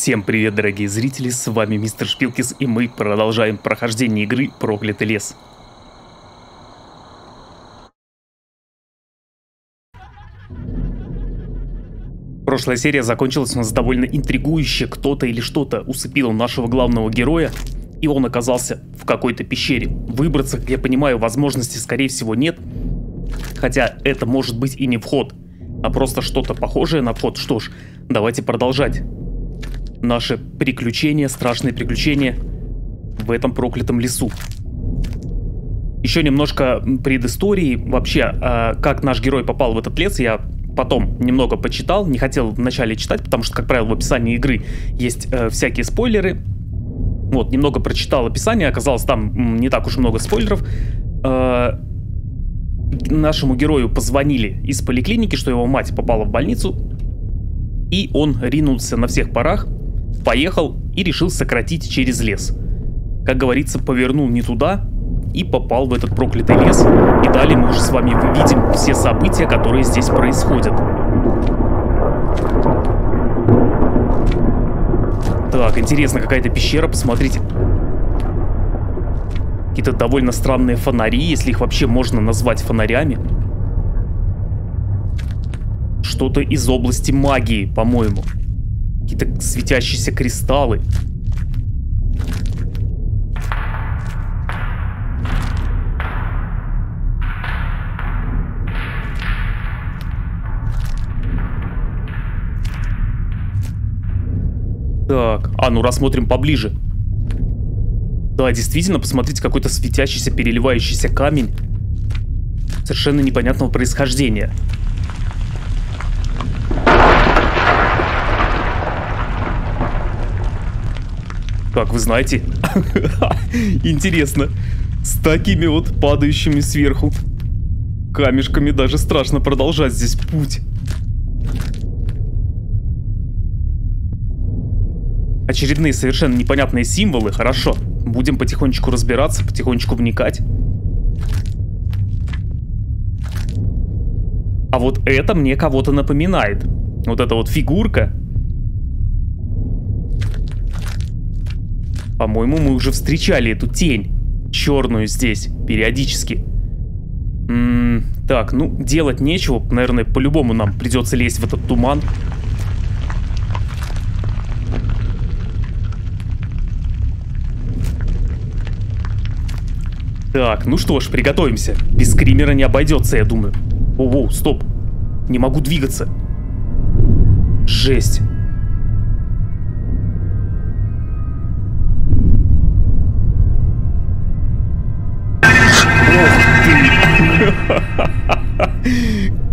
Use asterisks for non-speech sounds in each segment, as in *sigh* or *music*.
Всем привет, дорогие зрители, с вами Мистер Шпилкис, и мы продолжаем прохождение игры Проклятый лес. Прошлая серия закончилась у нас довольно интригующе, кто-то или что-то усыпило нашего главного героя, и он оказался в какой-то пещере. Выбраться, как я понимаю, возможности скорее всего нет, хотя это может быть и не вход, а просто что-то похожее на вход. Что ж, давайте продолжать наши приключения, страшные приключения в этом проклятом лесу. Еще немножко предыстории. Вообще, а, как наш герой попал в этот лес, я потом немного почитал. Не хотел вначале читать, потому что, как правило, в описании игры есть э, всякие спойлеры. Вот, немного прочитал описание, оказалось там не так уж много спойлеров. Э, нашему герою позвонили из поликлиники, что его мать попала в больницу. И он ринулся на всех парах поехал и решил сократить через лес. Как говорится, повернул не туда и попал в этот проклятый лес. И далее мы уже с вами видим все события, которые здесь происходят. Так, интересно, какая-то пещера, посмотрите. Какие-то довольно странные фонари, если их вообще можно назвать фонарями. Что-то из области магии, по-моему. Какие-то светящиеся кристаллы. Так, а ну рассмотрим поближе. Да, действительно, посмотрите, какой-то светящийся, переливающийся камень. Совершенно непонятного происхождения. Как вы знаете. *laughs* Интересно. С такими вот падающими сверху камешками даже страшно продолжать здесь путь. Очередные совершенно непонятные символы, хорошо. Будем потихонечку разбираться, потихонечку вникать. А вот это мне кого-то напоминает. Вот эта вот фигурка По-моему, мы уже встречали эту тень. Черную здесь, периодически. М -м так, ну, делать нечего. Наверное, по-любому нам придется лезть в этот туман. Так, ну что ж, приготовимся. Без скримера не обойдется, я думаю. Воу-воу, стоп. Не могу двигаться. Жесть.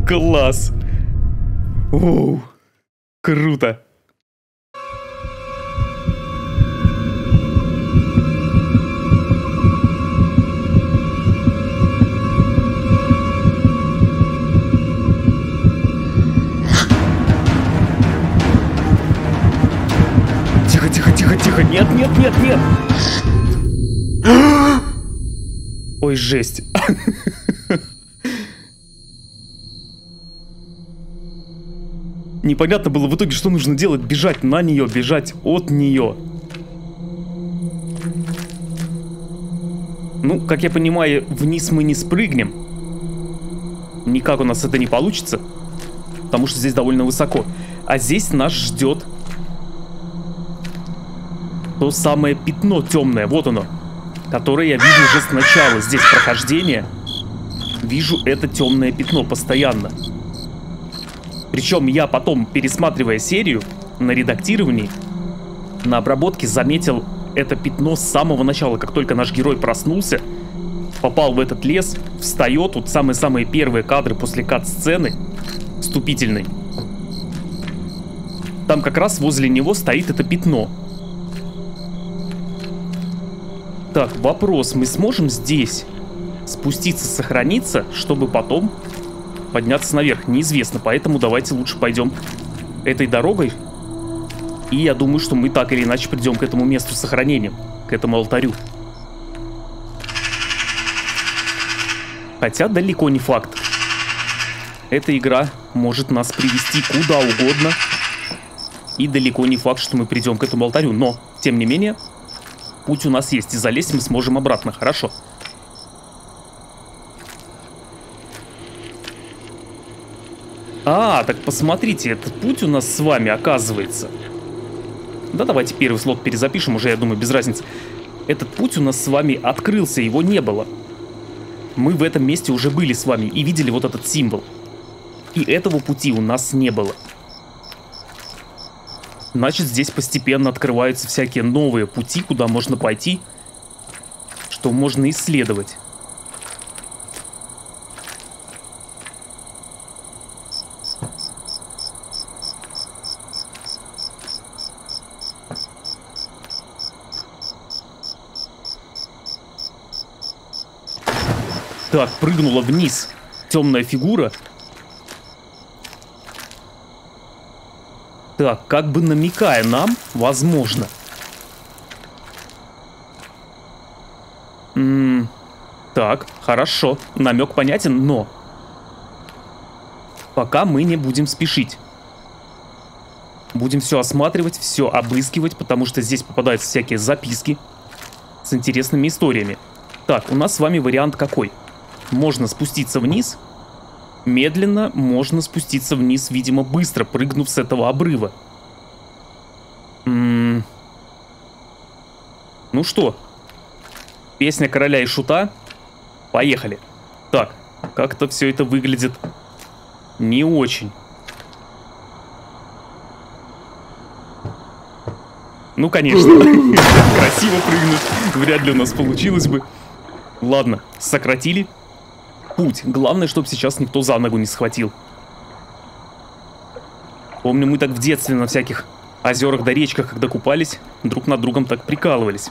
Класс. Оу. Круто. Тихо, тихо, тихо, тихо. Нет, нет, нет, нет. *gasps* Ой, жесть. *laughs* Непонятно было в итоге, что нужно делать. Бежать на нее, бежать от нее. Ну, как я понимаю, вниз мы не спрыгнем. Никак у нас это не получится. Потому что здесь довольно высоко. А здесь нас ждет то самое пятно темное. Вот оно. Которое я вижу уже сначала. Здесь прохождение. Вижу это темное пятно постоянно. Причем я потом, пересматривая серию на редактировании, на обработке заметил это пятно с самого начала, как только наш герой проснулся, попал в этот лес, встает, вот самые-самые первые кадры после кат-сцены, вступительной. Там как раз возле него стоит это пятно. Так, вопрос, мы сможем здесь спуститься, сохраниться, чтобы потом подняться наверх, неизвестно. Поэтому давайте лучше пойдем этой дорогой. И я думаю, что мы так или иначе придем к этому месту сохранения, к этому алтарю. Хотя далеко не факт. Эта игра может нас привести куда угодно. И далеко не факт, что мы придем к этому алтарю. Но, тем не менее, путь у нас есть. И залезть мы сможем обратно. Хорошо. А, так посмотрите, этот путь у нас с вами оказывается. Да, давайте первый слот перезапишем, уже, я думаю, без разницы. Этот путь у нас с вами открылся, его не было. Мы в этом месте уже были с вами и видели вот этот символ. И этого пути у нас не было. Значит, здесь постепенно открываются всякие новые пути, куда можно пойти, что можно исследовать. Так, прыгнула вниз. Темная фигура. Так, как бы намекая нам, возможно. М -м так, хорошо. Намек понятен, но... Пока мы не будем спешить. Будем все осматривать, все обыскивать, потому что здесь попадаются всякие записки с интересными историями. Так, у нас с вами вариант какой? Можно спуститься вниз. Медленно можно спуститься вниз, видимо, быстро, прыгнув с этого обрыва. М -м ну что, песня короля и шута. Поехали. Так, как-то все это выглядит не очень. Ну, конечно, *laughs* *laughs* красиво прыгнуть. Вряд ли у нас получилось бы. Ладно, сократили путь. Главное, чтобы сейчас никто за ногу не схватил. Помню, мы так в детстве на всяких озерах да речках, когда купались, друг над другом так прикалывались.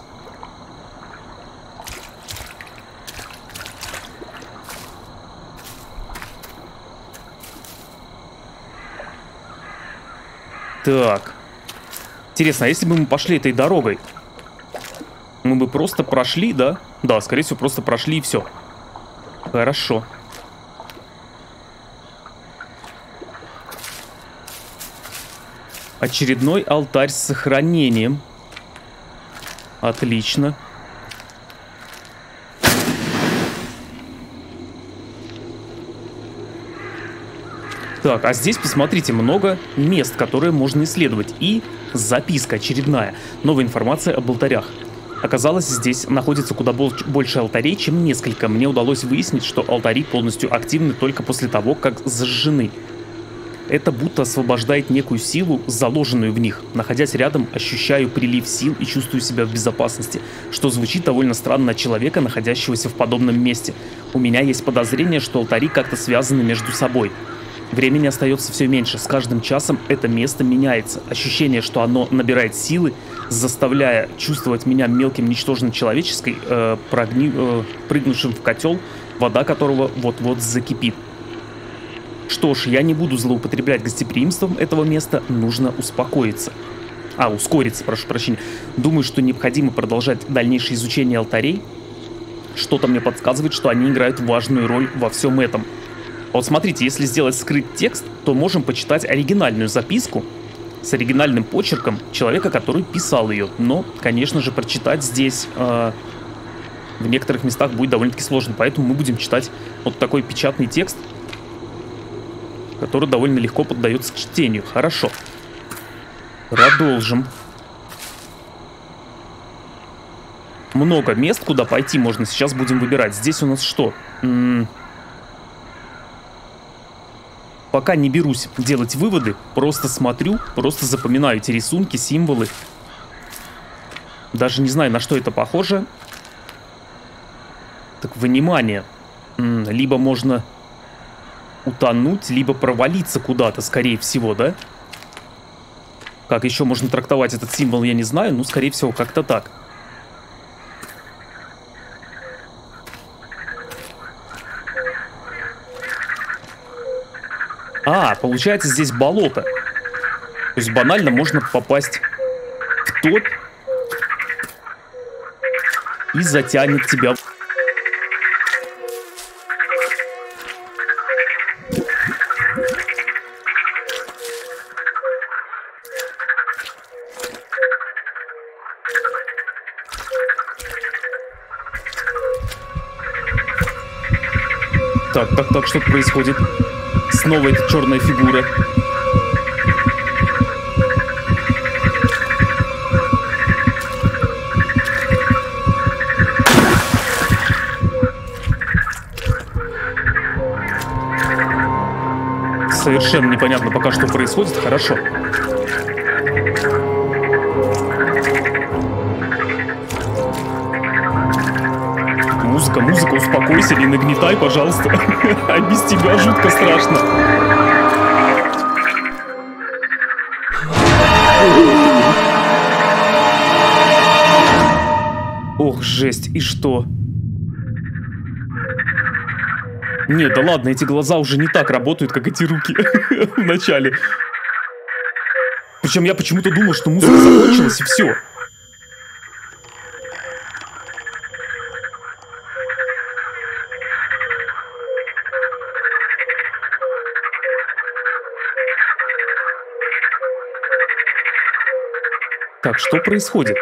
Так. Интересно, а если бы мы пошли этой дорогой? Мы бы просто прошли, да? Да, скорее всего, просто прошли и все. Хорошо. Очередной алтарь с сохранением. Отлично. Так, а здесь, посмотрите, много мест, которые можно исследовать. И записка очередная. Новая информация об алтарях. Оказалось, здесь находится куда больше алтарей, чем несколько. Мне удалось выяснить, что алтари полностью активны только после того, как зажжены. Это будто освобождает некую силу, заложенную в них. Находясь рядом, ощущаю прилив сил и чувствую себя в безопасности, что звучит довольно странно от человека, находящегося в подобном месте. У меня есть подозрение, что алтари как-то связаны между собой. Времени остается все меньше, с каждым часом это место меняется. Ощущение, что оно набирает силы, заставляя чувствовать меня мелким, ничтожным человеческой, э, прогни, э, прыгнувшим в котел, вода которого вот-вот закипит. Что ж, я не буду злоупотреблять гостеприимством этого места, нужно успокоиться. А, ускориться, прошу прощения. Думаю, что необходимо продолжать дальнейшее изучение алтарей. Что-то мне подсказывает, что они играют важную роль во всем этом. Вот смотрите, если сделать скрыть текст, то можем почитать оригинальную записку с оригинальным почерком человека, который писал ее. Но, конечно же, прочитать здесь э, в некоторых местах будет довольно-таки сложно. Поэтому мы будем читать вот такой печатный текст, который довольно легко поддается чтению. Хорошо. Продолжим. Много мест, куда пойти можно. Сейчас будем выбирать. Здесь у нас что? -м пока не берусь делать выводы, просто смотрю, просто запоминаю эти рисунки, символы. Даже не знаю, на что это похоже. Так, внимание. Либо можно утонуть, либо провалиться куда-то, скорее всего, да? Как еще можно трактовать этот символ, я не знаю, ну, скорее всего, как-то так. А, получается здесь болото. То есть банально можно попасть в тот и затянет тебя. Так, так, так, что происходит? Снова эта черная фигура. Совершенно непонятно пока что происходит. Хорошо. Музыка, музыка, успокойся, не нагнетай, пожалуйста. *laughs* А без тебя жутко страшно. Ох, жесть, и что? Нет, да ладно, эти глаза уже не так работают, как эти руки *laughs* в начале. Причем я почему-то думал, что музыка закончилась и все. Так, что происходит?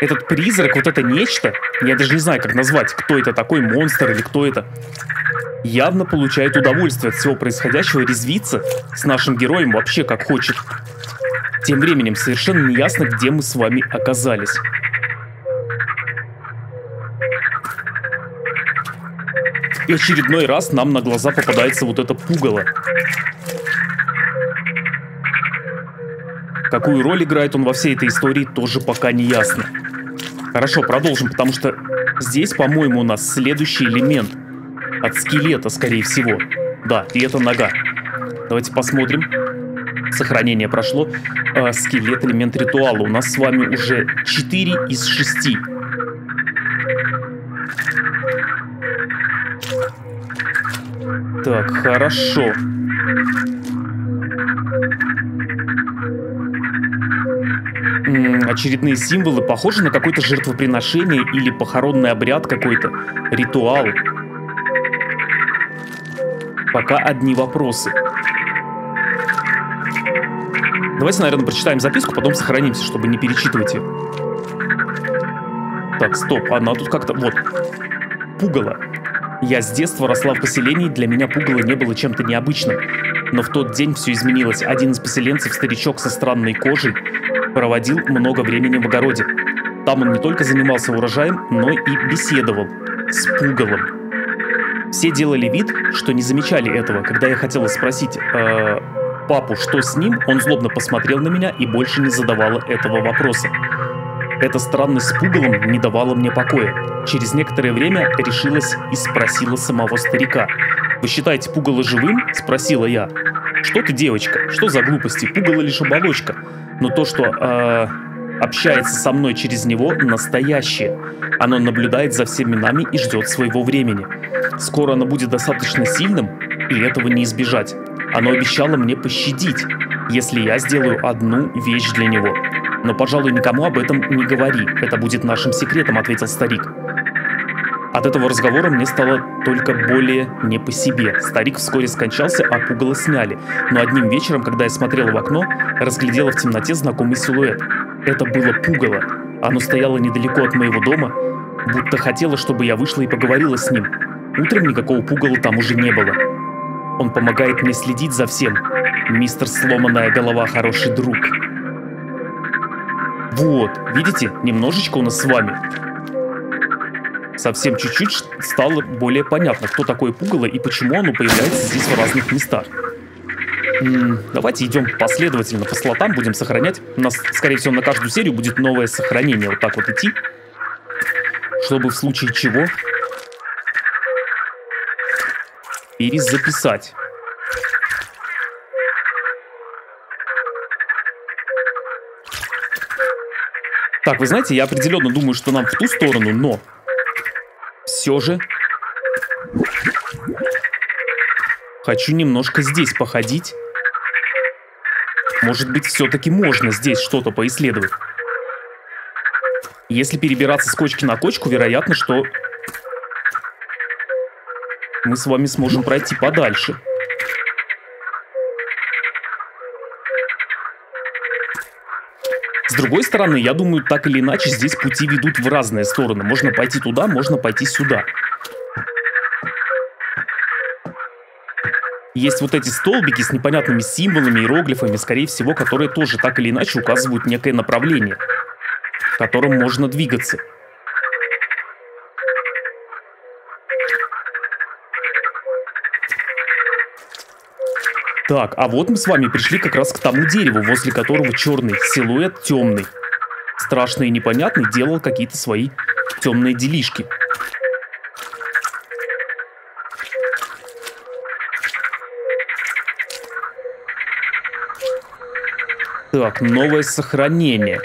Этот призрак, вот это нечто, я даже не знаю, как назвать, кто это такой, монстр или кто это, явно получает удовольствие от всего происходящего и резвится с нашим героем вообще как хочет. Тем временем совершенно неясно, где мы с вами оказались. И очередной раз нам на глаза попадается вот это пугало. Какую роль играет он во всей этой истории, тоже пока не ясно. Хорошо, продолжим, потому что здесь, по-моему, у нас следующий элемент. От скелета, скорее всего. Да, и это нога. Давайте посмотрим. Сохранение прошло. А, скелет, элемент ритуала. У нас с вами уже 4 из 6. Так, хорошо. очередные символы похожи на какое-то жертвоприношение или похоронный обряд какой-то, ритуал. Пока одни вопросы. Давайте, наверное, прочитаем записку, потом сохранимся, чтобы не перечитывать ее. Так, стоп, она тут как-то... Вот. Пугало. Я с детства росла в поселении, для меня пугало не было чем-то необычным. Но в тот день все изменилось. Один из поселенцев, старичок со странной кожей, проводил много времени в огороде. Там он не только занимался урожаем, но и беседовал с пугалом. Все делали вид, что не замечали этого. Когда я хотела спросить э, папу, что с ним, он злобно посмотрел на меня и больше не задавал этого вопроса. Эта странность с пугалом не давала мне покоя. Через некоторое время решилась и спросила самого старика. «Вы считаете пугало живым?» – спросила я. «Что ты, девочка? Что за глупости? Пугало лишь оболочка но то, что э, общается со мной через него, настоящее. Оно наблюдает за всеми нами и ждет своего времени. Скоро оно будет достаточно сильным, и этого не избежать. Оно обещало мне пощадить, если я сделаю одну вещь для него. Но, пожалуй, никому об этом не говори. Это будет нашим секретом, ответил старик. От этого разговора мне стало только более не по себе. Старик вскоре скончался, а пугало сняли. Но одним вечером, когда я смотрела в окно, разглядела в темноте знакомый силуэт. Это было пугало. Оно стояло недалеко от моего дома, будто хотело, чтобы я вышла и поговорила с ним. Утром никакого пугала там уже не было. Он помогает мне следить за всем. Мистер Сломанная Голова хороший друг. Вот, видите, немножечко у нас с вами совсем чуть-чуть стало более понятно, кто такой пугало и почему оно появляется здесь в разных местах. Давайте идем последовательно по слотам, будем сохранять. У нас, скорее всего, на каждую серию будет новое сохранение. Вот так вот идти. Чтобы в случае чего перезаписать. Так, вы знаете, я определенно думаю, что нам в ту сторону, но все же... Хочу немножко здесь походить. Может быть, все-таки можно здесь что-то поисследовать. Если перебираться с кочки на кочку, вероятно, что мы с вами сможем пройти подальше. С другой стороны, я думаю, так или иначе здесь пути ведут в разные стороны. Можно пойти туда, можно пойти сюда. Есть вот эти столбики с непонятными символами, иероглифами, скорее всего, которые тоже так или иначе указывают некое направление, в котором можно двигаться. Так, а вот мы с вами пришли как раз к тому дереву, возле которого черный силуэт темный. Страшный и непонятный делал какие-то свои темные делишки. Так, новое сохранение.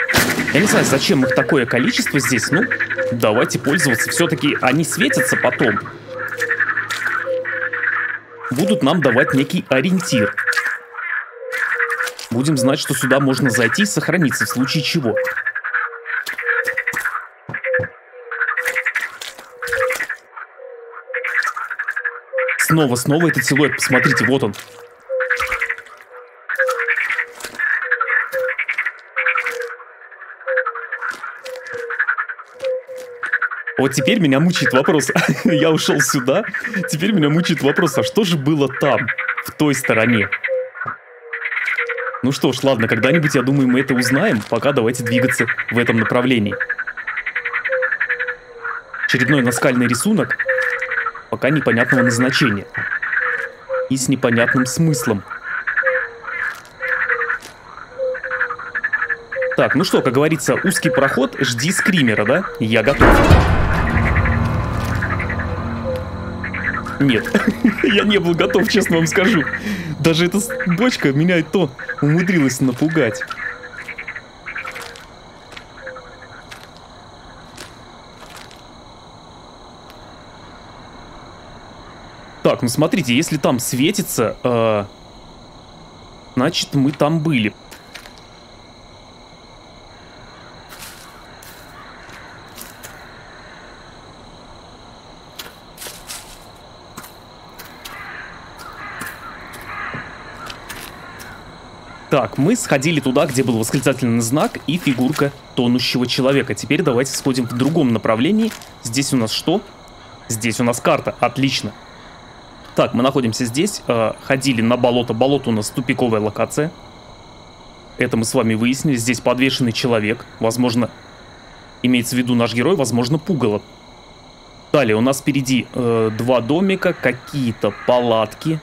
Я не знаю, зачем их такое количество здесь. Ну, давайте пользоваться. Все-таки они светятся потом будут нам давать некий ориентир. Будем знать, что сюда можно зайти и сохраниться, в случае чего. Снова, снова этот силуэт, посмотрите, вот он. Вот теперь меня мучает вопрос. *laughs* Я ушел сюда, теперь меня мучает вопрос, а что же было там, в той стороне? Ну что ж, ладно, когда-нибудь, я думаю, мы это узнаем. Пока давайте двигаться в этом направлении. Очередной наскальный рисунок, пока непонятного назначения. И с непонятным смыслом. Так, ну что, как говорится, узкий проход, жди скримера, да? Я готов. Нет, *laughs* я не был готов, честно вам скажу. Даже эта бочка меня и то умудрилась напугать. Так, ну смотрите, если там светится, э, значит мы там были. Так, мы сходили туда, где был восклицательный знак и фигурка тонущего человека. Теперь давайте сходим в другом направлении. Здесь у нас что? Здесь у нас карта. Отлично. Так, мы находимся здесь. Э, ходили на болото. Болото у нас тупиковая локация. Это мы с вами выяснили. Здесь подвешенный человек. Возможно, имеется в виду наш герой, возможно, пугало. Далее у нас впереди э, два домика, какие-то палатки.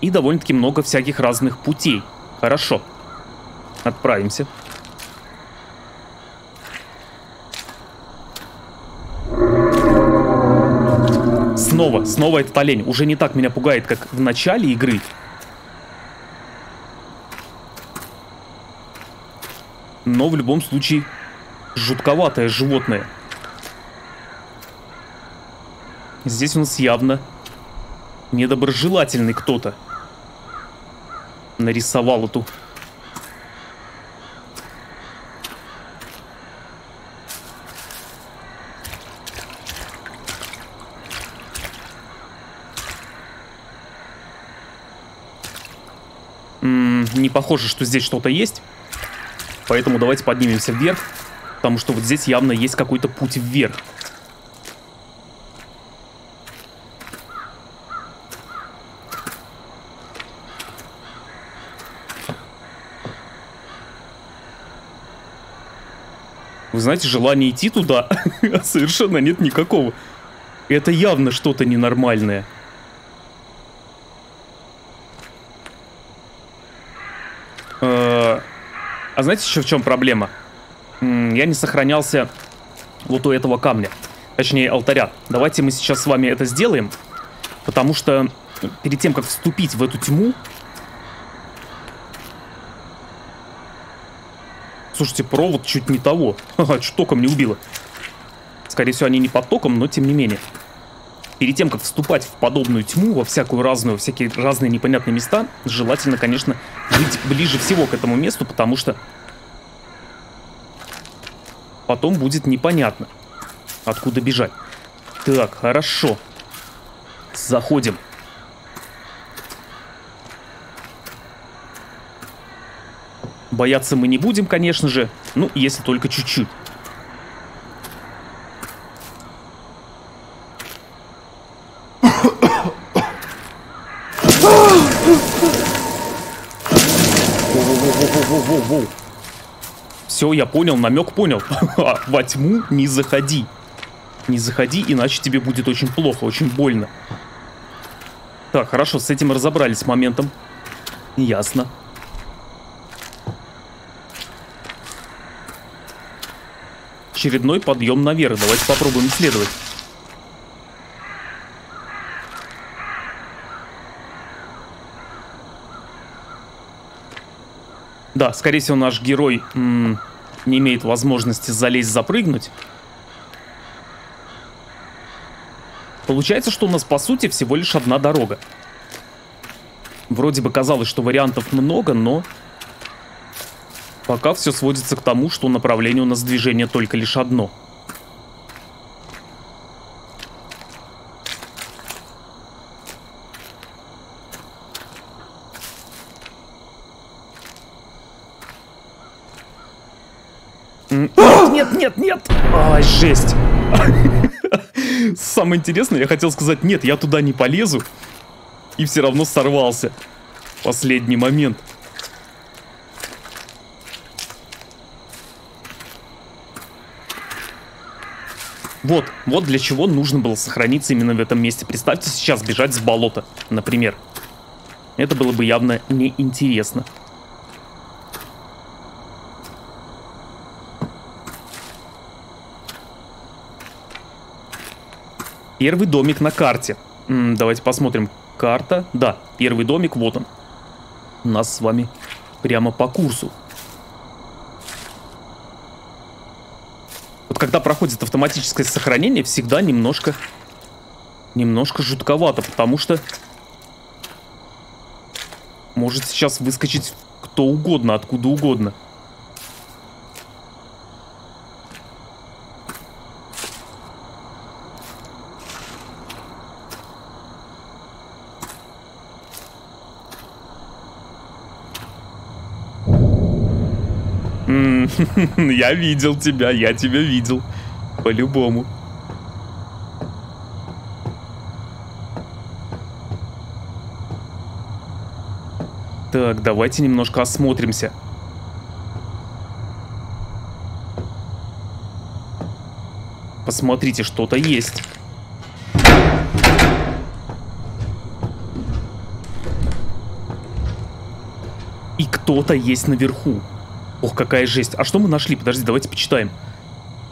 И довольно-таки много всяких разных путей. Хорошо. Отправимся. Снова, снова этот олень. Уже не так меня пугает, как в начале игры. Но в любом случае жутковатое животное. Здесь у нас явно недоброжелательный кто-то нарисовал эту не похоже, что здесь что-то есть. Поэтому давайте поднимемся вверх. Потому что вот здесь явно есть какой-то путь вверх. Вы знаете, желания идти туда *laughs* совершенно нет никакого. Это явно что-то ненормальное. Э, а знаете еще в чем проблема? Я не сохранялся вот у этого камня. Точнее, алтаря. Давайте мы сейчас с вами это сделаем. Потому что перед тем, как вступить в эту тьму, Слушайте, провод чуть не того. Чуть током не убило. Скорее всего, они не под током, но тем не менее. перед тем, как вступать в подобную тьму, во всякую разную, всякие разные непонятные места, желательно, конечно, быть ближе всего к этому месту, потому что потом будет непонятно, откуда бежать. Так, хорошо. Заходим. Бояться мы не будем, конечно же, ну, если только чуть-чуть. Все, я понял, намек понял. *laughs* Во тьму не заходи. Не заходи, иначе тебе будет очень плохо, очень больно. Так, хорошо, с этим разобрались моментом. Ясно. Очередной подъем наверх. Давайте попробуем исследовать. Да, скорее всего, наш герой не имеет возможности залезть, запрыгнуть. Получается, что у нас, по сути, всего лишь одна дорога. Вроде бы казалось, что вариантов много, но... Пока все сводится к тому, что направление у нас движения только лишь одно — Нет, нет, нет! Ай, жесть! Самое интересное, я хотел сказать, нет, я туда не полезу. И все равно сорвался. Последний момент. Вот, вот для чего нужно было сохраниться именно в этом месте. Представьте сейчас бежать с болота, например. Это было бы явно неинтересно. Первый домик на карте. М -м, давайте посмотрим. Карта. Да, первый домик, вот он. У нас с вами прямо по курсу. Вот когда проходит автоматическое сохранение, всегда немножко... Немножко жутковато, потому что... Может сейчас выскочить кто угодно, откуда угодно. *laughs* Я видел тебя, я тебя видел. По-любому. Так, давайте немножко осмотримся. Посмотрите, что-то есть. И кто-то есть наверху. Ох, какая жесть. А что мы нашли? Подожди, давайте почитаем.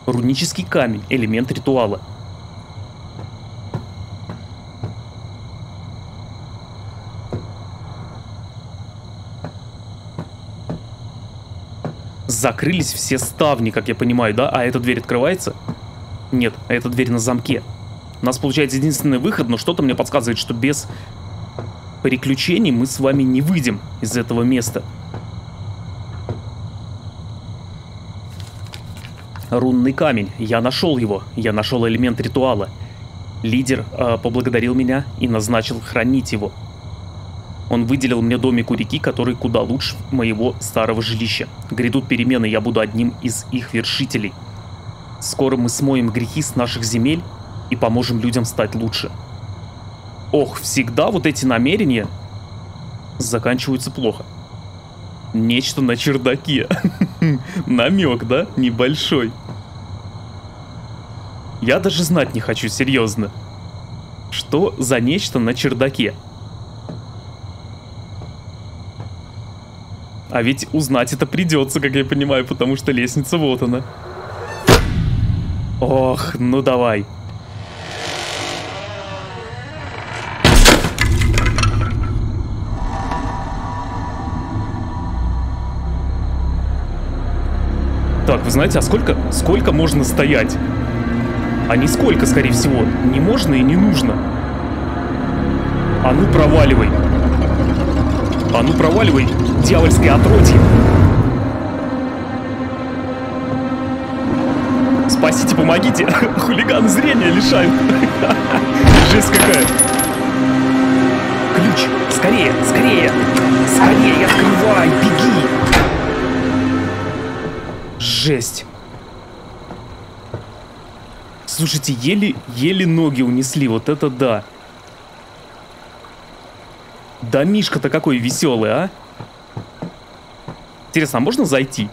Рунический камень. Элемент ритуала. Закрылись все ставни, как я понимаю, да? А эта дверь открывается? Нет, эта дверь на замке. У нас получается единственный выход, но что-то мне подсказывает, что без приключений мы с вами не выйдем из этого места. Рунный камень. Я нашел его. Я нашел элемент ритуала. Лидер э, поблагодарил меня и назначил хранить его. Он выделил мне домик у реки, который куда лучше моего старого жилища. Грядут перемены, я буду одним из их вершителей. Скоро мы смоем грехи с наших земель и поможем людям стать лучше. Ох, всегда вот эти намерения заканчиваются плохо. Нечто на чердаке. *laughs* Намек, да? Небольшой. Я даже знать не хочу, серьезно. Что за нечто на чердаке? А ведь узнать это придется, как я понимаю, потому что лестница вот она. Ох, ну давай. Вы знаете, а сколько, сколько можно стоять? А нисколько, скорее всего. Не можно и не нужно. А ну проваливай. А ну проваливай, дьявольское отродье. Спасите, помогите. *laughs* Хулиганы зрения лишают. *laughs* Жесть какая. Ключ. Скорее, скорее. Скорее, открывай, беги. Жесть. Слушайте, еле, еле ноги унесли, вот это да. Да Мишка-то какой веселый, а? Интересно, а можно зайти?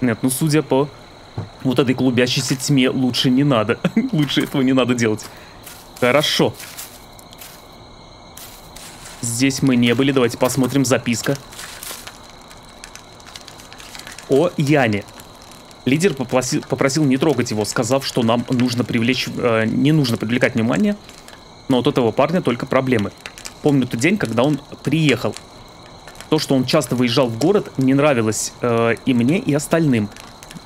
Нет, ну судя по вот этой клубящейся тьме, лучше не надо. *laughs* лучше этого не надо делать. Хорошо. Здесь мы не были, давайте посмотрим записка. О Яне. Лидер попросил, попросил не трогать его, сказав, что нам нужно привлечь, э, не нужно привлекать внимание но от этого парня только проблемы. Помню тот день, когда он приехал. То, что он часто выезжал в город, не нравилось э, и мне, и остальным.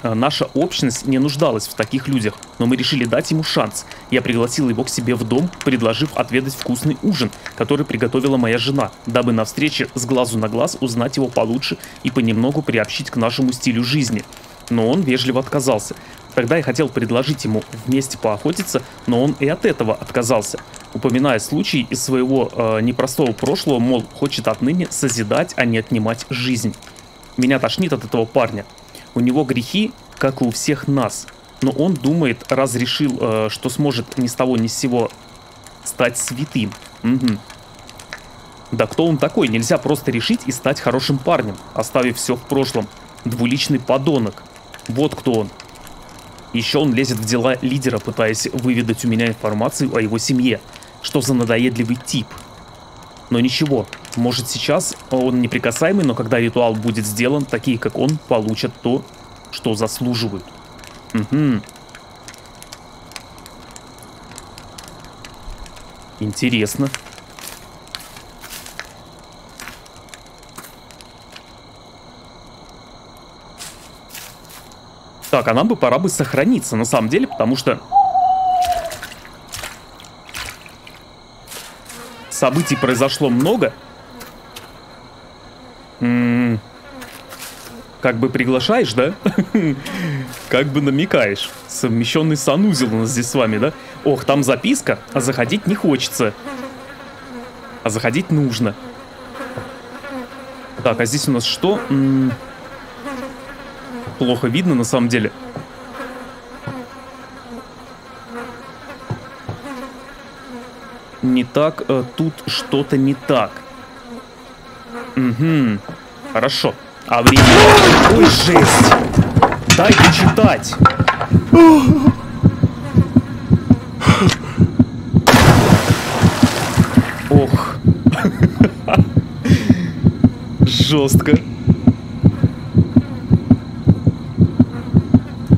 Э, наша общность не нуждалась в таких людях, но мы решили дать ему шанс. Я пригласил его к себе в дом, предложив отведать вкусный ужин, который приготовила моя жена, дабы на встрече с глазу на глаз узнать его получше и понемногу приобщить к нашему стилю жизни. Но он вежливо отказался. Тогда я хотел предложить ему вместе поохотиться, но он и от этого отказался, упоминая случай из своего э, непростого прошлого, мол, хочет отныне созидать, а не отнимать жизнь. Меня тошнит от этого парня. У него грехи, как и у всех нас, но он думает, раз решил, э, что сможет ни с того ни с сего стать святым. Угу. Да кто он такой? Нельзя просто решить и стать хорошим парнем, оставив все в прошлом. Двуличный подонок. Вот кто он. Еще он лезет в дела лидера, пытаясь выведать у меня информацию о его семье. Что за надоедливый тип. Но ничего, может сейчас он неприкасаемый, но когда ритуал будет сделан, такие как он получат то, что заслуживают. Угу. Интересно. Так, а нам бы пора бы сохраниться, на самом деле, потому что... Событий произошло много. М -м -м. Как бы приглашаешь, да? *laughs* как бы намекаешь. Совмещенный санузел у нас здесь с вами, да? Ох, там записка, а заходить не хочется. А заходить нужно. Так, а здесь у нас что? М -м плохо видно на самом деле. Не так, э, тут что-то не так. Угу, хорошо. А время... Ой, жесть! Дай почитать! Ох. Жестко.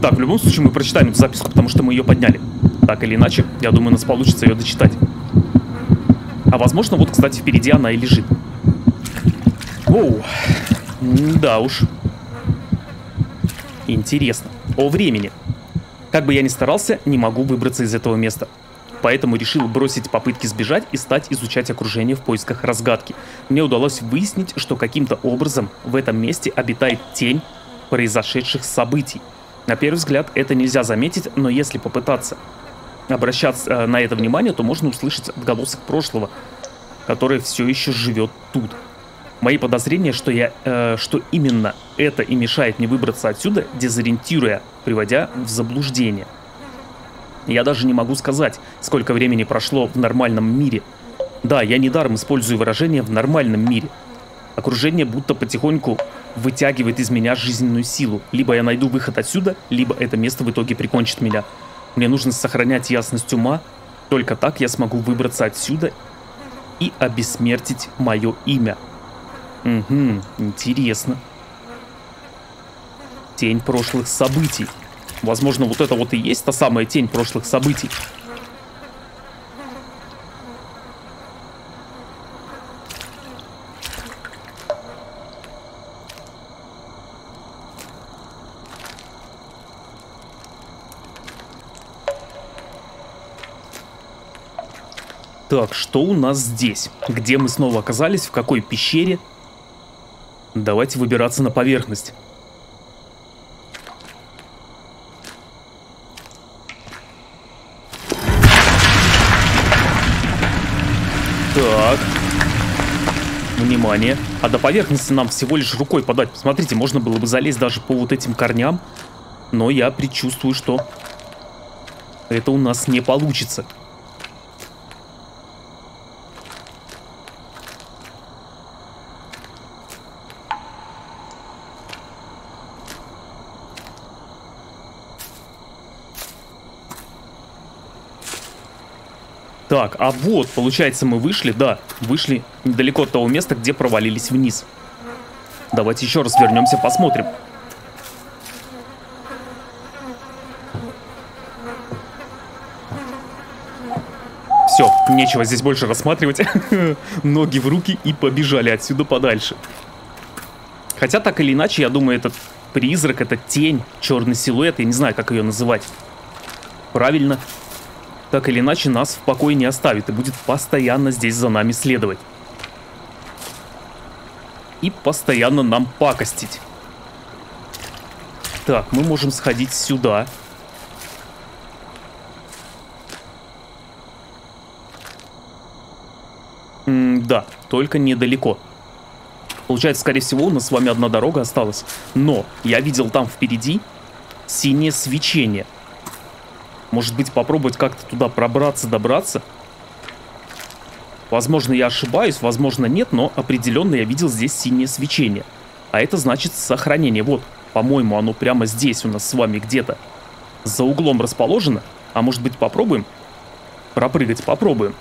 Так, в любом случае мы прочитаем эту записку, потому что мы ее подняли. Так или иначе, я думаю, у нас получится ее дочитать. А возможно, вот, кстати, впереди она и лежит. Воу. Да уж. Интересно. О времени. Как бы я ни старался, не могу выбраться из этого места. Поэтому решил бросить попытки сбежать и стать изучать окружение в поисках разгадки. Мне удалось выяснить, что каким-то образом в этом месте обитает тень произошедших событий. На первый взгляд это нельзя заметить, но если попытаться обращаться э, на это внимание, то можно услышать отголосок прошлого, который все еще живет тут. Мои подозрения, что, я, э, что именно это и мешает мне выбраться отсюда, дезориентируя, приводя в заблуждение. Я даже не могу сказать, сколько времени прошло в нормальном мире. Да, я недаром использую выражение «в нормальном мире». Окружение будто потихоньку вытягивает из меня жизненную силу. Либо я найду выход отсюда, либо это место в итоге прикончит меня. Мне нужно сохранять ясность ума, только так я смогу выбраться отсюда и обессмертить мое имя. Угу, интересно. Тень прошлых событий. Возможно, вот это вот и есть та самая тень прошлых событий. Так, что у нас здесь? Где мы снова оказались? В какой пещере? Давайте выбираться на поверхность. Так. Внимание. А до поверхности нам всего лишь рукой подать. Посмотрите, можно было бы залезть даже по вот этим корням. Но я предчувствую, что это у нас не получится. Так, а вот, получается, мы вышли, да, вышли недалеко от того места, где провалились вниз. Давайте еще раз вернемся, посмотрим. Все, нечего здесь больше рассматривать. *laughs* Ноги в руки и побежали отсюда подальше. Хотя так или иначе, я думаю, этот призрак, это тень, черный силуэт, я не знаю, как ее называть. Правильно, так или иначе нас в покое не оставит и будет постоянно здесь за нами следовать. И постоянно нам пакостить. Так, мы можем сходить сюда. М да, только недалеко. Получается, скорее всего, у нас с вами одна дорога осталась. Но я видел там впереди синее свечение. Может быть, попробовать как-то туда пробраться, добраться? Возможно, я ошибаюсь, возможно, нет, но определенно я видел здесь синее свечение. А это значит сохранение. Вот, по-моему, оно прямо здесь у нас с вами где-то за углом расположено. А может быть, попробуем? Пропрыгать попробуем.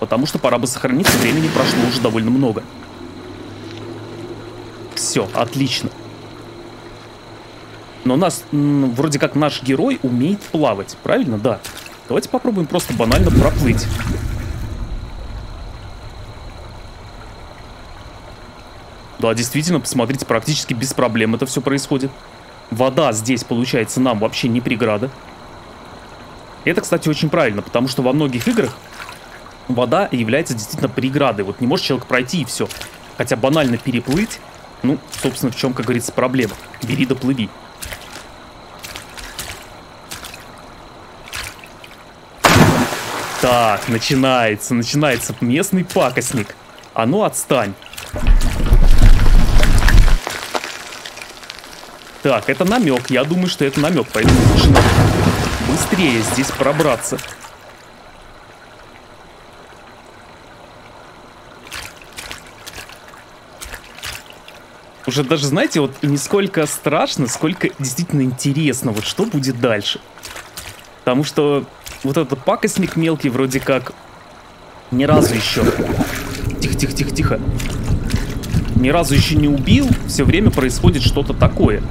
Потому что пора бы сохраниться, времени прошло уже довольно много. Все, отлично. Но нас, вроде как наш герой умеет плавать, правильно? Да. Давайте попробуем просто банально проплыть. Да, действительно, посмотрите, практически без проблем это все происходит. Вода здесь, получается, нам вообще не преграда. Это, кстати, очень правильно, потому что во многих играх вода является действительно преградой. Вот не может человек пройти и все. Хотя банально переплыть, ну, собственно, в чем, как говорится, проблема. Бери да плыви. Так, начинается, начинается местный пакостник. А ну отстань. Так, это намек. Я думаю, что это намек, поэтому нужно быстрее здесь пробраться. Уже даже, знаете, вот не сколько страшно, сколько действительно интересно, вот что будет дальше. Потому что вот этот пакостник мелкий вроде как ни разу еще... Тихо-тихо-тихо-тихо. Ни разу еще не убил, все время происходит что-то такое.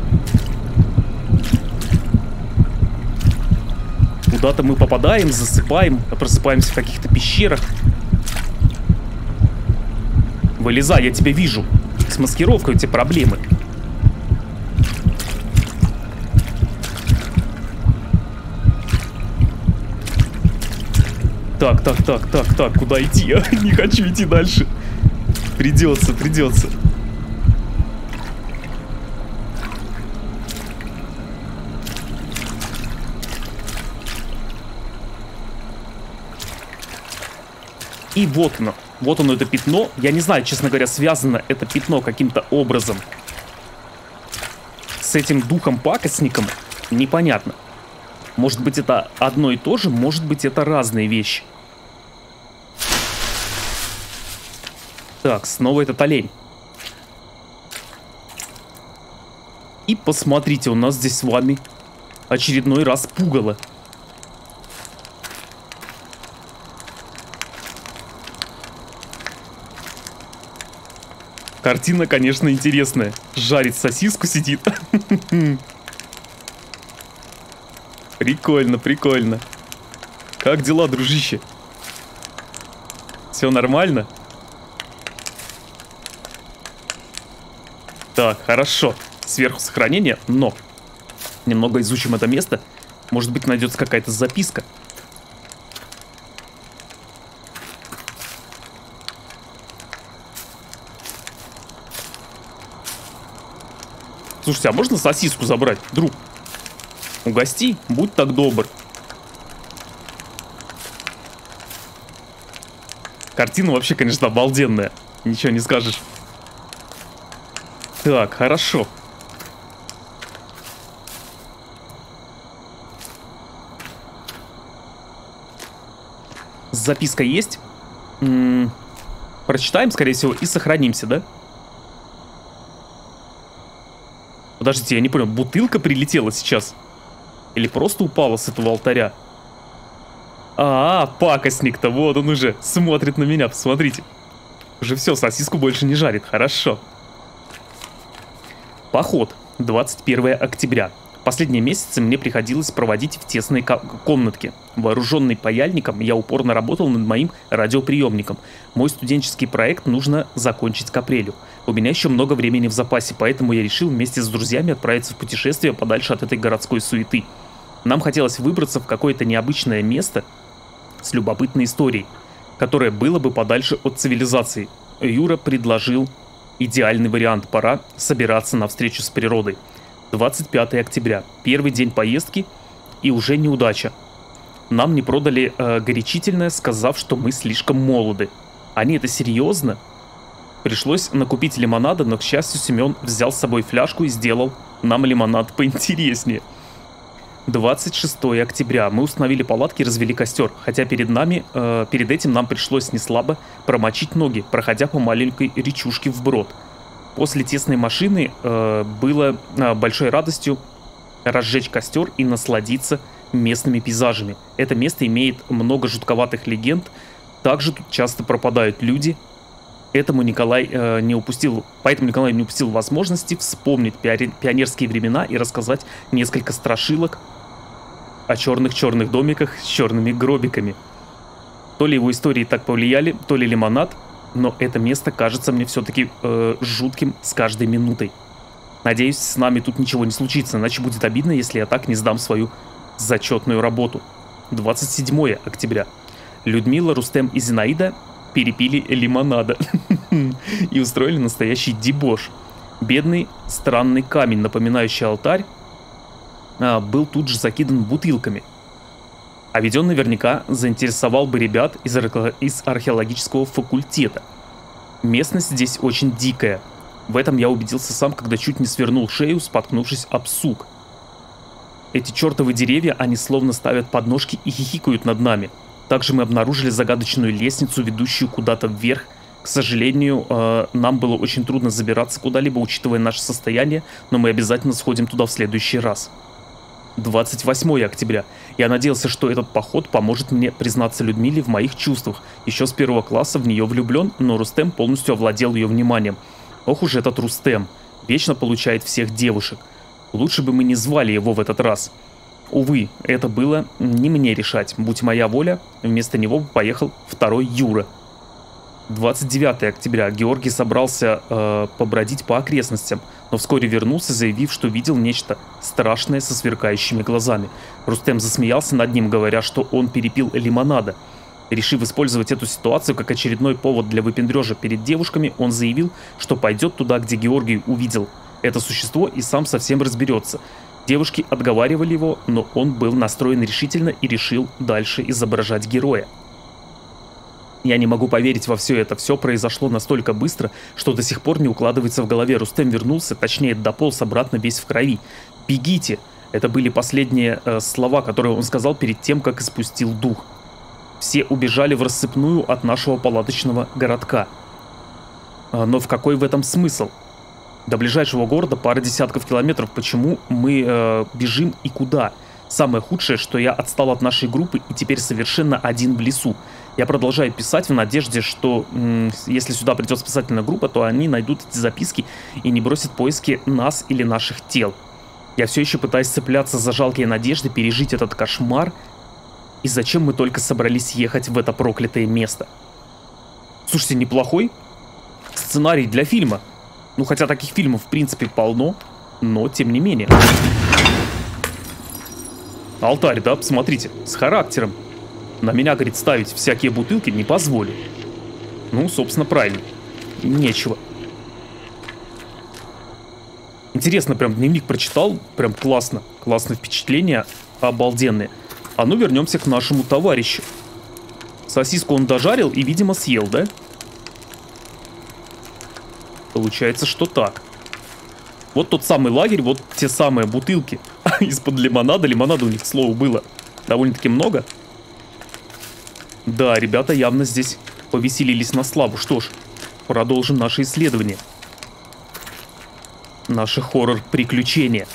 Куда-то мы попадаем, засыпаем, просыпаемся в каких-то пещерах. Вылезай, я тебя вижу. С маскировкой у тебя проблемы. Так, так, так, так, так, куда идти? *laughs* Не хочу идти дальше. Придется, придется. И вот оно. Вот оно, это пятно. Я не знаю, честно говоря, связано это пятно каким-то образом с этим духом-пакостником. Непонятно. Может быть, это одно и то же, может быть, это разные вещи. Так, снова этот олень. И посмотрите, у нас здесь с вами очередной раз пугало. Картина, конечно, интересная. Жарит сосиску сидит. *laughs* Прикольно, прикольно. Как дела, дружище? Все нормально? Так, хорошо. Сверху сохранение, но немного изучим это место. Может быть найдется какая-то записка. Слушайте, а можно сосиску забрать, друг? Угости, будь так добр. Картина вообще, конечно, обалденная. Ничего не скажешь. Так, хорошо. Записка есть? М -м прочитаем, скорее всего, и сохранимся, да? Подождите, я не понял, бутылка прилетела сейчас? Или просто упала с этого алтаря? А, -а пакостник-то, вот он уже смотрит на меня, посмотрите. Уже все, сосиску больше не жарит, хорошо. Поход, 21 октября. Последние месяцы мне приходилось проводить в тесной комнатке. Вооруженный паяльником, я упорно работал над моим радиоприемником. Мой студенческий проект нужно закончить к апрелю. У меня еще много времени в запасе, поэтому я решил вместе с друзьями отправиться в путешествие подальше от этой городской суеты. Нам хотелось выбраться в какое-то необычное место с любопытной историей, которое было бы подальше от цивилизации. Юра предложил идеальный вариант, пора собираться на встречу с природой. 25 октября. Первый день поездки и уже неудача. Нам не продали э, горячительное, сказав, что мы слишком молоды. Они это серьезно? Пришлось накупить лимонада, но, к счастью, Семен взял с собой фляжку и сделал нам лимонад поинтереснее. 26 октября. Мы установили палатки развели костер, хотя перед нами, э, перед этим нам пришлось неслабо промочить ноги, проходя по маленькой речушке вброд. После тесной машины э, было э, большой радостью разжечь костер и насладиться местными пейзажами. Это место имеет много жутковатых легенд, также тут часто пропадают люди. Этому Николай э, не упустил, поэтому Николай не упустил возможности вспомнить пионерские времена и рассказать несколько страшилок о черных-черных домиках с черными гробиками. То ли его истории так повлияли, то ли лимонад – но это место кажется мне все-таки э, жутким с каждой минутой. Надеюсь, с нами тут ничего не случится, иначе будет обидно, если я так не сдам свою зачетную работу. 27 октября. Людмила, Рустем и Зинаида перепили лимонада *laughs* и устроили настоящий дебош. Бедный странный камень, напоминающий алтарь, а, был тут же закидан бутылками. А ведь он наверняка заинтересовал бы ребят из, архе из археологического факультета. Местность здесь очень дикая. В этом я убедился сам, когда чуть не свернул шею, споткнувшись об сук. Эти чертовы деревья, они словно ставят подножки и хихикают над нами. Также мы обнаружили загадочную лестницу, ведущую куда-то вверх. К сожалению, э, нам было очень трудно забираться куда-либо, учитывая наше состояние, но мы обязательно сходим туда в следующий раз. 28 октября. Я надеялся, что этот поход поможет мне признаться Людмиле в моих чувствах. Еще с первого класса в нее влюблен, но Рустем полностью овладел ее вниманием. Ох уж этот Рустем. Вечно получает всех девушек. Лучше бы мы не звали его в этот раз. Увы, это было не мне решать. Будь моя воля, вместо него поехал второй Юра. 29 октября Георгий собрался э, побродить по окрестностям, но вскоре вернулся, заявив, что видел нечто страшное со сверкающими глазами. Рустем засмеялся над ним, говоря, что он перепил лимонада. Решив использовать эту ситуацию как очередной повод для выпендрежа перед девушками, он заявил, что пойдет туда, где Георгий увидел это существо и сам совсем разберется. Девушки отговаривали его, но он был настроен решительно и решил дальше изображать героя. Я не могу поверить во все это. Все произошло настолько быстро, что до сих пор не укладывается в голове. Рустем вернулся, точнее дополз обратно весь в крови. «Бегите!» Это были последние э, слова, которые он сказал перед тем, как испустил дух. Все убежали в рассыпную от нашего палаточного городка. А, но в какой в этом смысл? До ближайшего города пара десятков километров. Почему мы э, бежим и куда? Самое худшее, что я отстал от нашей группы и теперь совершенно один в лесу. Я продолжаю писать в надежде, что если сюда придет спасательная группа, то они найдут эти записки и не бросят поиски нас или наших тел. Я все еще пытаюсь цепляться за жалкие надежды пережить этот кошмар. И зачем мы только собрались ехать в это проклятое место? Слушайте, неплохой сценарий для фильма. Ну, хотя таких фильмов, в принципе, полно, но тем не менее. Алтарь, да, посмотрите, с характером. На меня, говорит, ставить всякие бутылки не позволю. Ну, собственно, правильно. Нечего. Интересно, прям дневник прочитал, прям классно. Классное впечатление, обалденные. А ну вернемся к нашему товарищу. Сосиску он дожарил и, видимо, съел, да? Получается, что так. Вот тот самый лагерь, вот те самые бутылки *laughs* из-под лимонада. Лимонада у них, к слову, было довольно-таки много. Да, ребята явно здесь повеселились на славу. Что ж, продолжим наше исследование. Наше хоррор-приключение.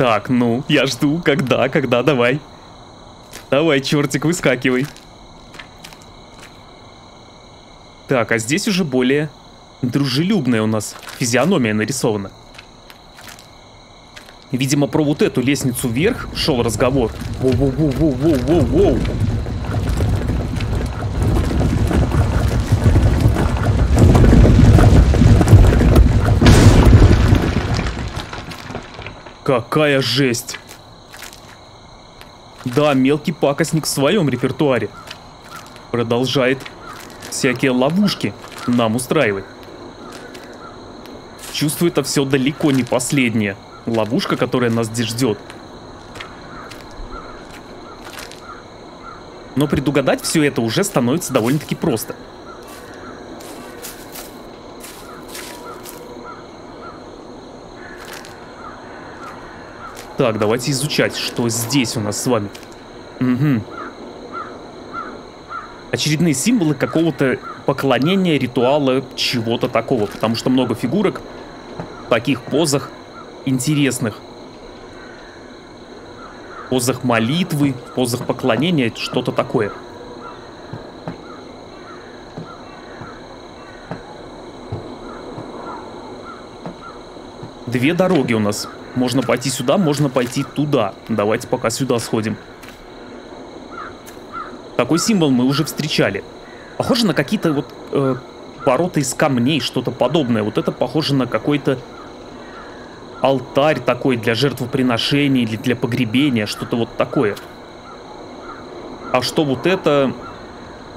Так, ну, я жду, когда, когда, давай. Давай, чертик, выскакивай. Так, а здесь уже более дружелюбная у нас физиономия нарисована. Видимо, про вот эту лестницу вверх шел разговор. Воу-воу-воу-воу-воу-воу. Какая жесть! Да, мелкий пакостник в своем репертуаре. Продолжает всякие ловушки нам устраивать. Чувствую, это все далеко не последняя ловушка, которая нас здесь ждет. Но предугадать все это уже становится довольно-таки просто. Так, давайте изучать, что здесь у нас с вами. Угу. Очередные символы какого-то поклонения, ритуала, чего-то такого. Потому что много фигурок в таких позах интересных. Позах молитвы, позах поклонения, что-то такое. Две дороги у нас можно пойти сюда, можно пойти туда. Давайте пока сюда сходим. Такой символ мы уже встречали. Похоже на какие-то вот э, ворота из камней, что-то подобное. Вот это похоже на какой-то алтарь такой для жертвоприношений или для погребения, что-то вот такое. А что вот это,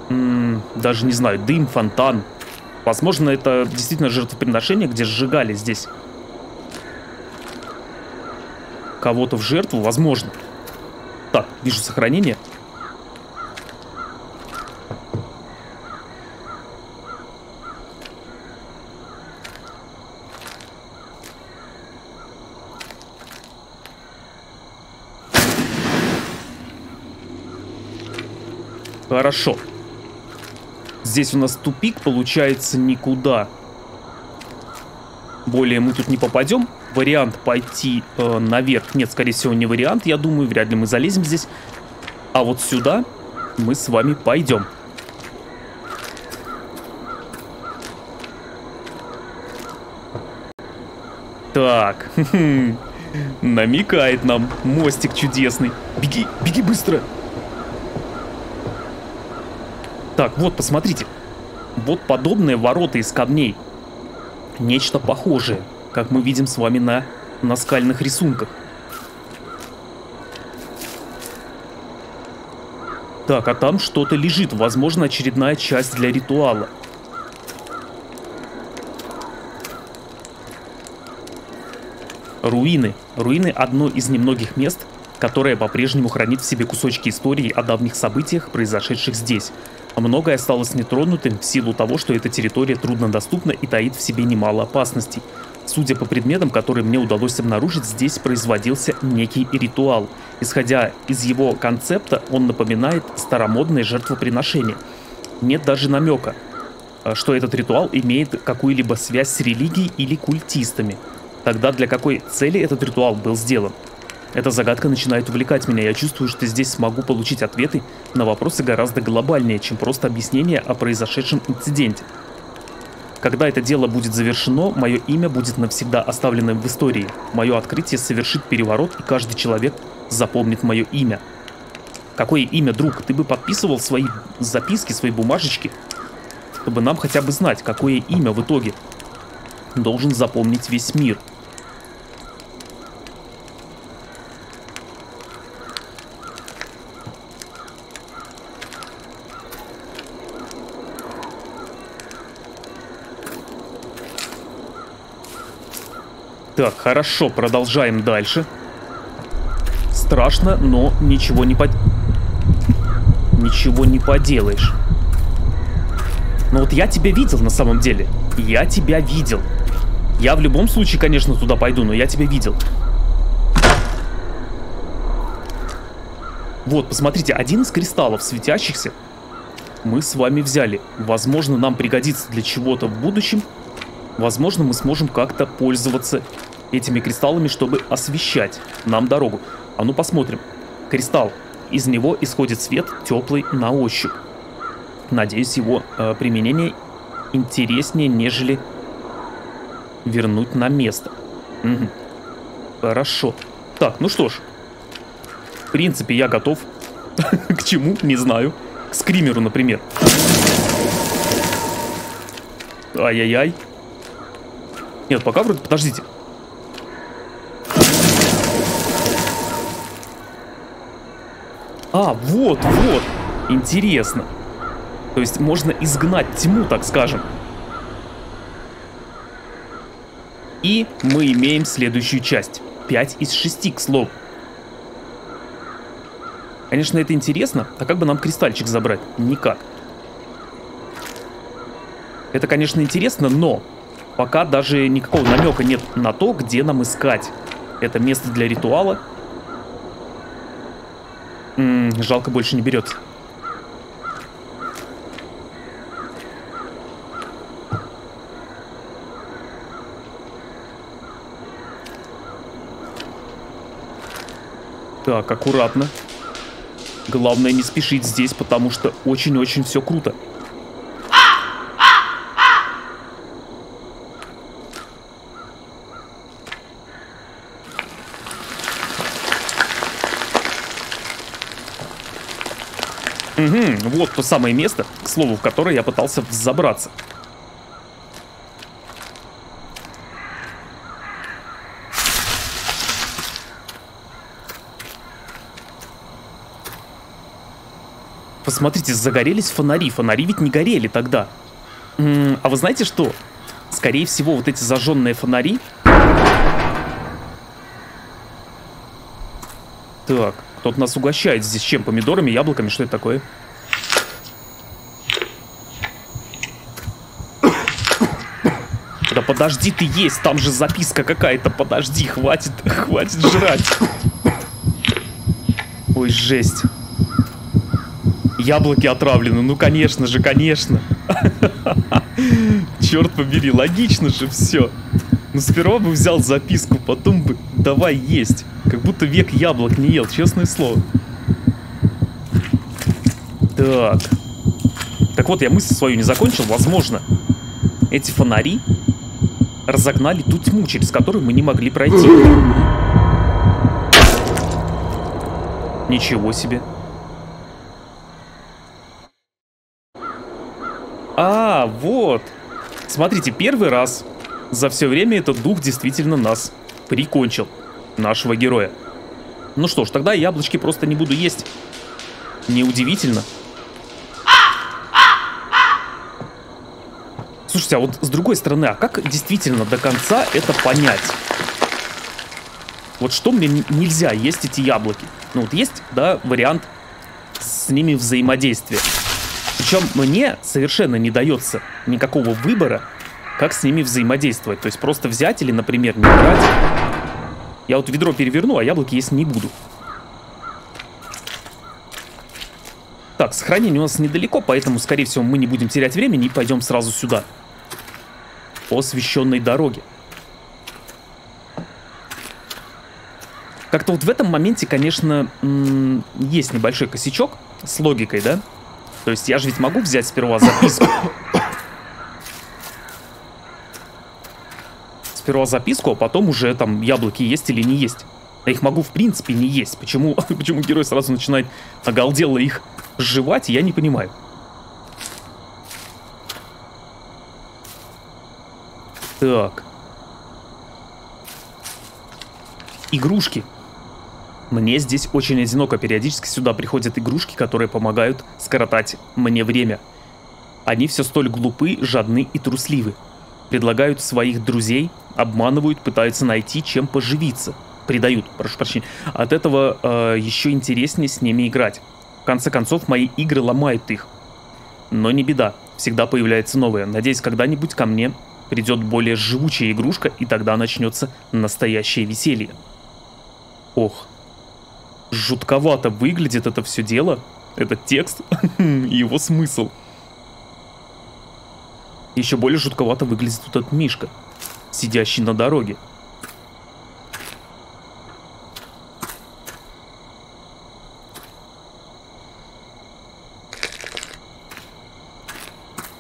м -м, даже не знаю, дым, фонтан. Возможно, это действительно жертвоприношение, где сжигали здесь кого-то в жертву, возможно. Так, вижу сохранение. Хорошо. Здесь у нас тупик, получается, никуда. Более мы тут не попадем вариант пойти э, наверх. Нет, скорее всего, не вариант, я думаю. Вряд ли мы залезем здесь. А вот сюда мы с вами пойдем. Так, *laughs* намекает нам мостик чудесный. Беги, беги быстро. Так, вот, посмотрите. Вот подобные ворота из камней. Нечто похожее как мы видим с вами на наскальных рисунках. Так, а там что-то лежит, возможно, очередная часть для ритуала. Руины. Руины – одно из немногих мест, которое по-прежнему хранит в себе кусочки истории о давних событиях, произошедших здесь. А многое осталось нетронутым в силу того, что эта территория труднодоступна и таит в себе немало опасностей. Судя по предметам, которые мне удалось обнаружить, здесь производился некий ритуал. Исходя из его концепта, он напоминает старомодное жертвоприношение. Нет даже намека, э, что этот ритуал имеет какую-либо связь с религией или культистами. Тогда для какой цели этот ритуал был сделан? Эта загадка начинает увлекать меня. Я чувствую, что здесь смогу получить ответы на вопросы гораздо глобальнее, чем просто объяснение о произошедшем инциденте. Когда это дело будет завершено, мое имя будет навсегда оставлено в истории. Мое открытие совершит переворот, и каждый человек запомнит мое имя. Какое имя, друг? Ты бы подписывал свои записки, свои бумажечки чтобы нам хотя бы знать, какое имя в итоге должен запомнить весь мир. Так, хорошо, продолжаем дальше. Страшно, но ничего не под... Ничего не поделаешь. Но вот я тебя видел на самом деле. Я тебя видел. Я в любом случае, конечно, туда пойду, но я тебя видел. Вот, посмотрите, один из кристаллов светящихся мы с вами взяли. Возможно, нам пригодится для чего-то в будущем. Возможно, мы сможем как-то пользоваться этими кристаллами, чтобы освещать нам дорогу. А ну посмотрим. Кристалл. Из него исходит свет теплый на ощупь. Надеюсь, его э, применение интереснее, нежели вернуть на место. Угу. Хорошо. Так, ну что ж. В принципе, я готов. *laughs* К чему? Не знаю. К скримеру, например. Ай-яй-яй. Нет, пока вроде... Подождите. А, вот, вот. Интересно. То есть можно изгнать тьму, так скажем. И мы имеем следующую часть. 5 из 6, к слову. Конечно, это интересно. А как бы нам кристальчик забрать? Никак. Это, конечно, интересно, но пока даже никакого намека нет на то, где нам искать. Это место для ритуала М -м, жалко, больше не берется. Так, аккуратно. Главное не спешить здесь, потому что очень-очень все круто. Угу, вот то самое место, к слову, в которое я пытался взобраться. Посмотрите, загорелись фонари. Фонари ведь не горели тогда. М -м, а вы знаете что? Скорее всего, вот эти зажженные фонари... Так, кто-то нас угощает здесь чем? Помидорами, яблоками? Что это такое? Да подожди ты есть, там же записка какая-то, подожди, хватит, *laughs* хватит жрать. Ой, жесть. Яблоки отравлены, ну конечно же, конечно. *laughs* Черт побери, логично же все. Ну сперва бы взял записку, потом бы давай есть. Как будто век яблок не ел, честное слово. Так. Так вот, я мысль свою не закончил. Возможно, эти фонари разогнали ту тьму, через которую мы не могли пройти. Ничего себе. А, вот. Смотрите, первый раз за все время этот дух действительно нас прикончил нашего героя. Ну что ж, тогда яблочки просто не буду есть. Неудивительно. Слушайте, а вот с другой стороны, а как действительно до конца это понять? Вот что мне нельзя есть эти яблоки? Ну вот есть, да, вариант с ними взаимодействия. Причем мне совершенно не дается никакого выбора, как с ними взаимодействовать. То есть просто взять или, например, не брать. Я вот ведро переверну, а яблоки есть не буду. Так, сохранение у нас недалеко, поэтому, скорее всего, мы не будем терять времени и пойдем сразу сюда. По освещенной дороге. Как-то вот в этом моменте, конечно, есть небольшой косячок с логикой, да? То есть я же ведь могу взять сперва записку *coughs* сперва записку, а потом уже там яблоки есть или не есть. Я их могу в принципе не есть. Почему, *laughs* почему герой сразу начинает оголдело их жевать, я не понимаю. Так. Игрушки. Мне здесь очень одиноко. Периодически сюда приходят игрушки, которые помогают скоротать мне время. Они все столь глупы, жадны и трусливы. Предлагают своих друзей, обманывают, пытаются найти, чем поживиться. Предают, прошу прощения. От этого э, еще интереснее с ними играть. В конце концов, мои игры ломают их. Но не беда, всегда появляется новое. Надеюсь, когда-нибудь ко мне придет более живучая игрушка, и тогда начнется настоящее веселье. Ох, жутковато выглядит это все дело, этот текст *laughs* и его смысл. Еще более жутковато выглядит тут этот Мишка, сидящий на дороге.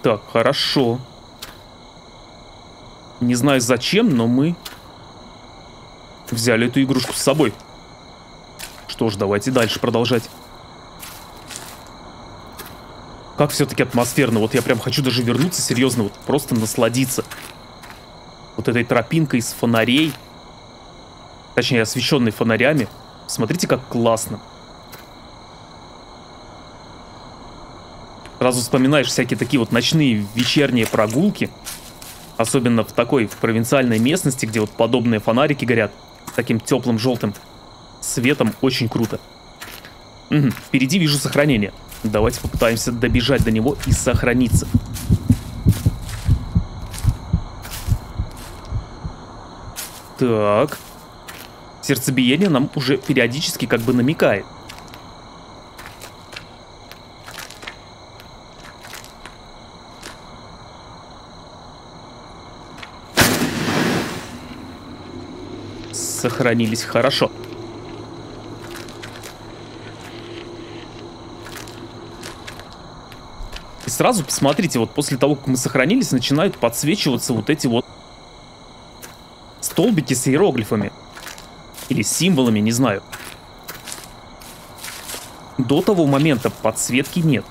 Так, хорошо. Не знаю зачем, но мы взяли эту игрушку с собой. Что ж, давайте дальше продолжать. Как все-таки атмосферно. Вот я прям хочу даже вернуться, серьезно, вот просто насладиться. Вот этой тропинкой из фонарей. Точнее, освещенной фонарями. Смотрите, как классно. Сразу вспоминаешь всякие такие вот ночные вечерние прогулки. Особенно в такой в провинциальной местности, где вот подобные фонарики горят. Таким теплым желтым светом. Очень круто. Угу, впереди вижу сохранение. Давайте попытаемся добежать до него и сохраниться. Так. Сердцебиение нам уже периодически как бы намекает. Сохранились хорошо. Сразу посмотрите, вот после того, как мы сохранились, начинают подсвечиваться вот эти вот столбики с иероглифами. Или символами, не знаю. До того момента подсветки нет.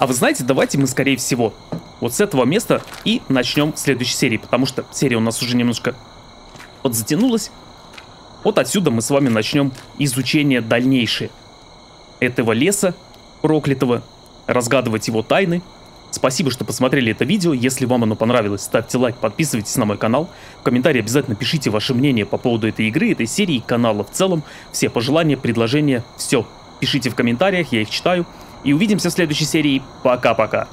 А вы знаете, давайте мы, скорее всего, вот с этого места и начнем следующей серии, потому что серия у нас уже немножко подзатянулась. Вот отсюда мы с вами начнем изучение дальнейшее этого леса проклятого, разгадывать его тайны. Спасибо, что посмотрели это видео. Если вам оно понравилось, ставьте лайк, подписывайтесь на мой канал. В комментарии обязательно пишите ваше мнение по поводу этой игры, этой серии, канала в целом. Все пожелания, предложения, все. Пишите в комментариях, я их читаю. И увидимся в следующей серии. Пока-пока.